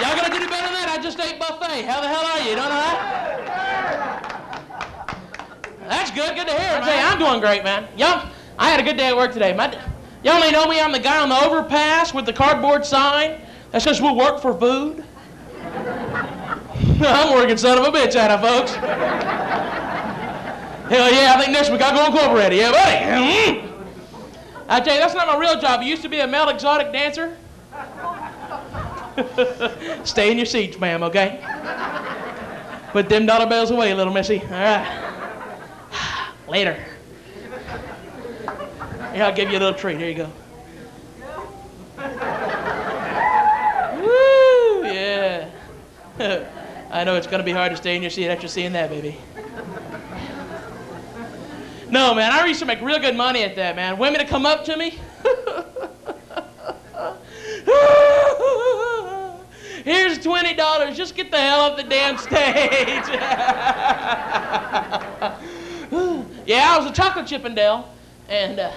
Y'all gonna do better than that? I just ate buffet. How the hell are you? You don't know that? That's good. Good to hear, man. I tell you, I'm doing great, man. Y'all, I had a good day at work today. My, y'all may know me. I'm the guy on the overpass with the cardboard sign that says we'll work for food. I'm working son of a bitch out of folks. Hell yeah, I think next week I'll go incorporated. Yeah, buddy. Mm-hmm. I tell you, that's not my real job. I used to be a male exotic dancer. Stay in your seats, ma'am, okay? Put them dollar bills away, little missy. All right. Later. Here, I'll give you a little treat. Here you go. Woo, yeah. I know it's going to be hard to stay in your seat after seeing that, baby. No, man, I used to make real good money at that, man. Women to come up to me. Here's twenty dollars. Just get the hell off the damn stage. yeah, I was a chocolate Chippendale, and uh,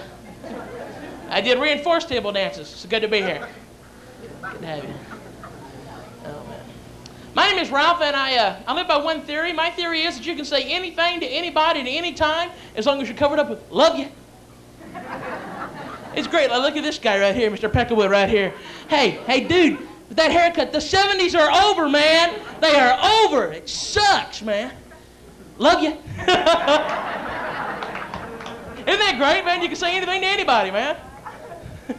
I did reinforced table dances. It's good to be here. Good to have you. Oh man. My name is Ralph, and I uh, I live by one theory. My theory is that you can say anything to anybody at any time as long as you're covered up with "love you." It's great. Look at this guy right here, Mr. Peckerwood right here. Hey, hey, dude, that haircut, the 70s are over, man. They are over. It sucks, man. Love you. Isn't that great, man? You can say anything to anybody, man.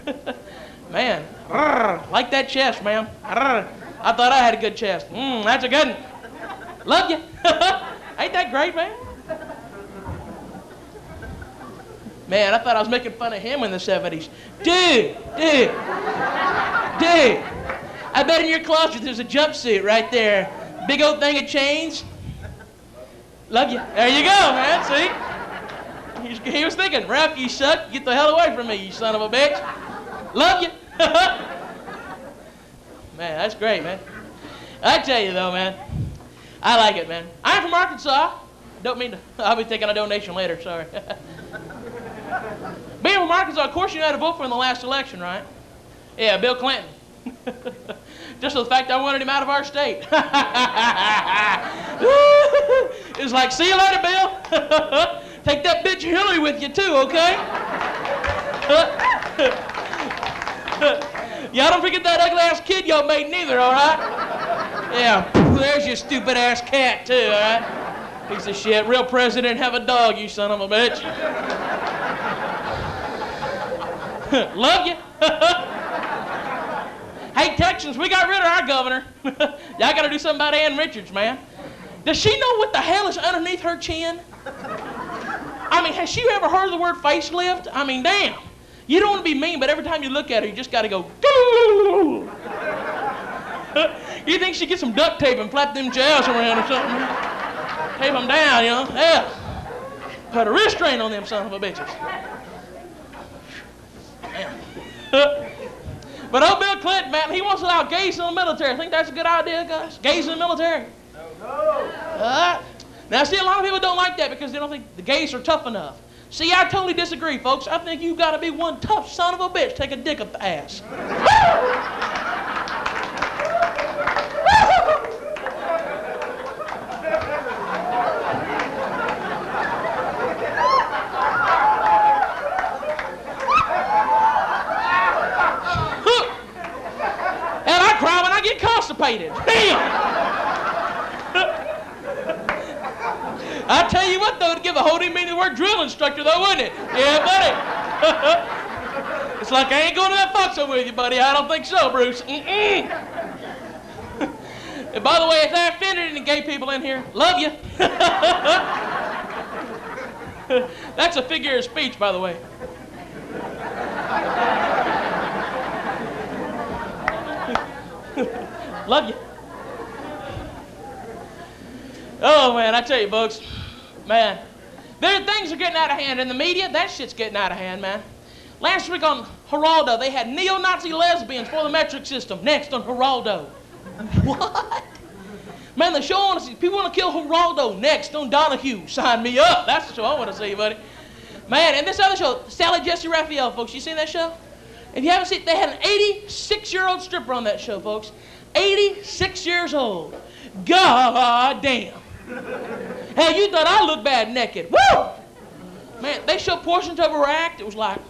man, like that chest, man. I thought I had a good chest. Mmm, that's a good one. Love you. Ain't that great, man? Man, I thought I was making fun of him in the 70s. Dude, dude, dude. I bet in your closet there's a jumpsuit right there. Big old thing of chains. Love you. There you go, man. See? He was thinking, Ralph, you suck. Get the hell away from me, you son of a bitch. Love you. man, that's great, man. I tell you, though, man, I like it, man. I'm from Arkansas. Don't mean to. I'll be taking a donation later, sorry. Being from Arkansas, of course you know how to vote for in the last election, right? Yeah, Bill Clinton. Just the fact I wanted him out of our state. it's like, see you later, Bill. Take that bitch Hillary with you too, okay? y'all don't forget that ugly ass kid y'all made neither, all right? Yeah, there's your stupid ass cat too, all right? Piece of shit. Real president have a dog, you son of a bitch. Love you. Hey, Texans, we got rid of our governor. Y'all got to do something about Ann Richards, man. Does she know what the hell is underneath her chin? I mean, has she ever heard the word facelift? I mean, damn. You don't want to be mean, but every time you look at her, you just got to go. you think she get some duct tape and flap them jaws around or something? Tape them down, you know? Yeah. Put a restraint on them son of a bitches. Damn. but old Bill Clinton, man, he wants to allow gays in the military. I think that's a good idea, guys. Gays in the military. No, no. Uh, now, see, a lot of people don't like that because they don't think the gays are tough enough. See, I totally disagree, folks. I think you got to be one tough son of a bitch. Take a dick up the ass. and I cry when I get constipated. Damn! I tell you what, though, to give a holding meaning to the word drill instructor, though, wouldn't it? Yeah, buddy. it's like I ain't going to that foxhole with you, buddy. I don't think so, Bruce. And by the way, if I offended any gay people in here, love you. That's a figure of speech, by the way. Love you. Oh man, I tell you, folks, man, there things are getting out of hand in the media. That shit's getting out of hand, man. Last week on Geraldo, they had neo-Nazi lesbians for the metric system. Next on Geraldo, what? Man, the show on us. People want to kill Geraldo. Next on Donahue. Sign me up. That's the show I want to see, buddy. Man, and this other show, Sally Jessy Raphael, folks. You seen that show? If you haven't seen, they had an 86-year-old stripper on that show, folks. 86 years old. God damn. Hell, you thought I looked bad naked. Woo! Man, they showed portions of her act. It was like.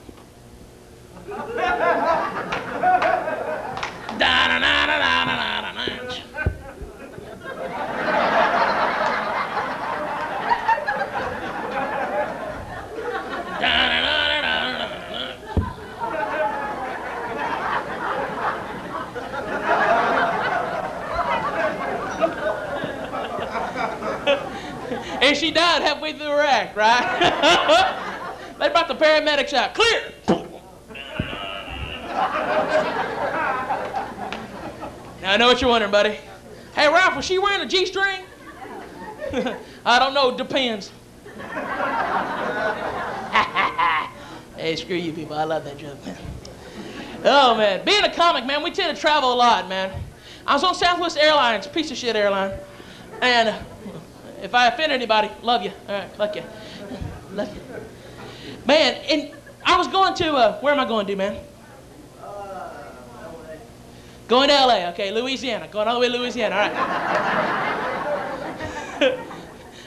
And she died halfway through her act, right? they brought the paramedics out. Clear! now I know what you're wondering, buddy. Hey, Ralph, was she wearing a G string? I don't know, depends. hey, screw you people. I love that joke, man. Oh, man. Being a comic, man, we tend to travel a lot, man. I was on Southwest Airlines, piece of shit airline. And if I offend anybody, love you. All right, fuck you. Love you. Man, and I was going to, uh, where am I going to, man? Going to LA, okay, Louisiana. Going all the way to Louisiana, all right.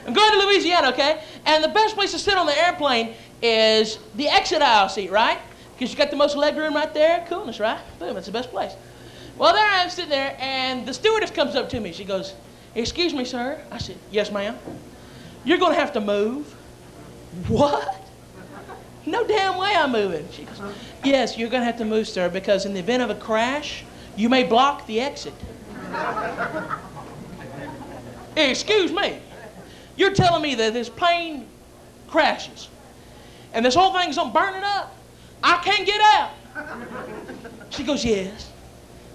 I'm going to Louisiana, okay? And the best place to sit on the airplane is the exit aisle seat, right? Because you got the most leg room right there. Coolness, right? Boom, that's the best place. Well, there I am sitting there, and the stewardess comes up to me. She goes, Excuse me, sir. I said, Yes, ma'am. You're going to have to move. What? No damn way I'm moving. She goes, Yes, you're going to have to move, sir, because in the event of a crash, you may block the exit. Excuse me. You're telling me that this plane crashes and this whole thing's gonna burn it up. I can't get out. She goes, Yes.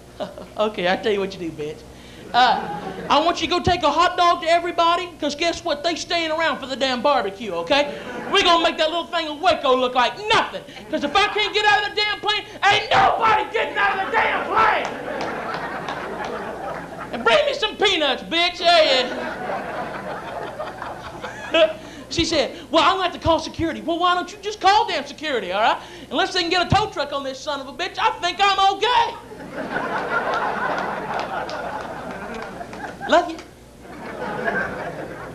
okay, I'll tell you what you do, bitch. Uh, I want you to go take a hot dog to everybody, because guess what? They staying around for the damn barbecue, okay? We're to make that little thing in Waco look like nothing. Because if I can't get out of the damn plane, ain't nobody getting out of the damn plane. And bring me some peanuts, bitch. Yeah. she said, well, I'm to have to call security. Well, why don't you just call damn security, all right? Unless they can get a tow truck on this son of a bitch, I think I'm okay. Love you.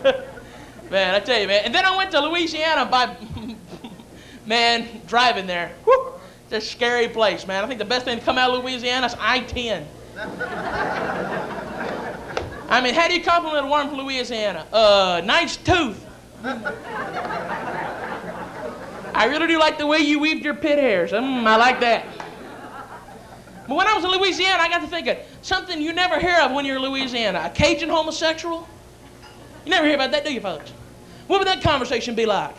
man, I tell you, man. And then I went to Louisiana by, man, driving there. Whew, it's a scary place, man. I think the best thing to come out of Louisiana is I-10. I mean, how do you compliment a worm from Louisiana? Uh, nice tooth. I really do like the way you weaved your pit hairs. Mm, I like that. But when I was in Louisiana, I got to thinking something you never hear of when you're in Louisiana a Cajun homosexual. You never hear about that, do you, folks? What would that conversation be like?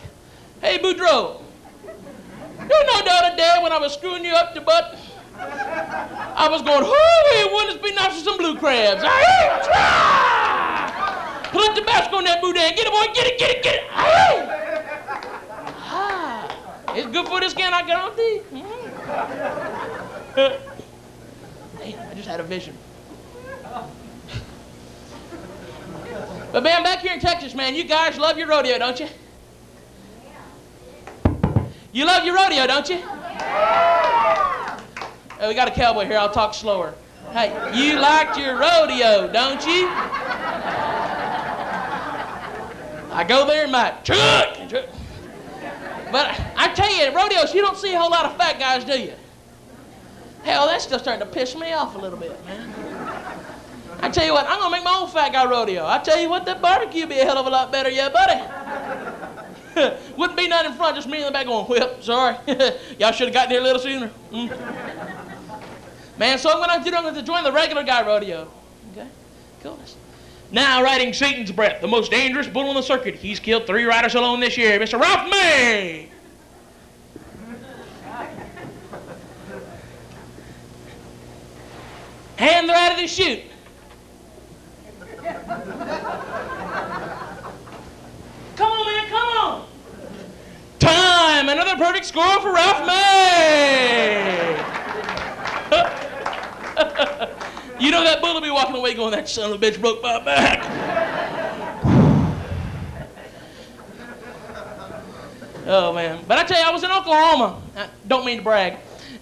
Hey, Boudreaux, you know the other day when I was screwing you up the butt, I was going, hooey, wouldn't it be nice for some blue crabs? I try. Put the Tabasco on that boudin. Get it, boy. Get it, get it, get it. Ah, it's good for the skin, I guarantee. Just had a vision. But man, back here in Texas, man, you guys love your rodeo, don't you? You love your rodeo, don't you? We got a cowboy here. I'll talk slower. Hey, you liked your rodeo, don't you? I go there in my truck. But I tell you, at rodeos, you don't see a whole lot of fat guys, do you? Hell, that's still starting to piss me off a little bit, man. I tell you what, I'm gonna make my own fat guy rodeo. I tell you what, that barbecue be a hell of a lot better, yeah, buddy. Wouldn't be nothing in front, just me in the back going, whip, sorry. Y'all should have gotten here a little sooner. Mm. Man, so I'm gonna do, I'm gonna join the regular guy rodeo. Okay, cool. Now riding Satan's breath, the most dangerous bull on the circuit. He's killed three riders alone this year. Mr. Ralph May. And they're out of the chute. Come on, man, come on. Time, another perfect score for Ralph May. you know that bull will be walking away going, that son of a bitch broke my back. oh, man. But I tell you, I was in Oklahoma. I don't mean to brag.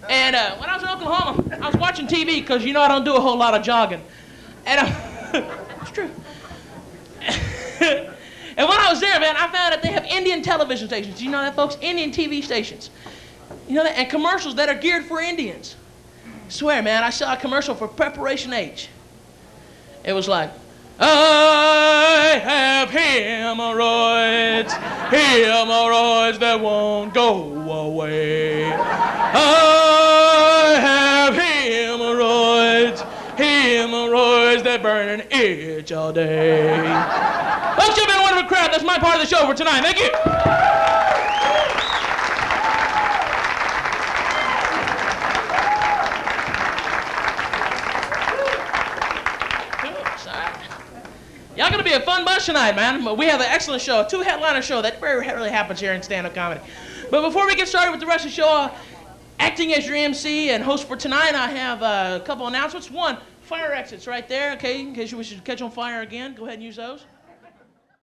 And uh, when I was in Oklahoma, I was watching TV because you know I don't do a whole lot of jogging. And uh, it's true. and when I was there, man, I found that they have Indian television stations. You know that, folks? Indian TV stations. You know that? And commercials that are geared for Indians. I swear, man, I saw a commercial for Preparation H. It was like, I have hemorrhoids, hemorrhoids that won't go away. I and itch all day. Folks, you've been a wonderful crowd. That's my part of the show for tonight. Thank you. Y'all gonna be a fun bunch tonight, man. We have an excellent show, a two headliner show that very rarely happens here in stand-up comedy. But before we get started with the rest of the show, uh, acting as your MC and host for tonight, I have uh, a couple announcements. One, fire exits right there, okay, in case you wish to catch on fire again. Go ahead and use those.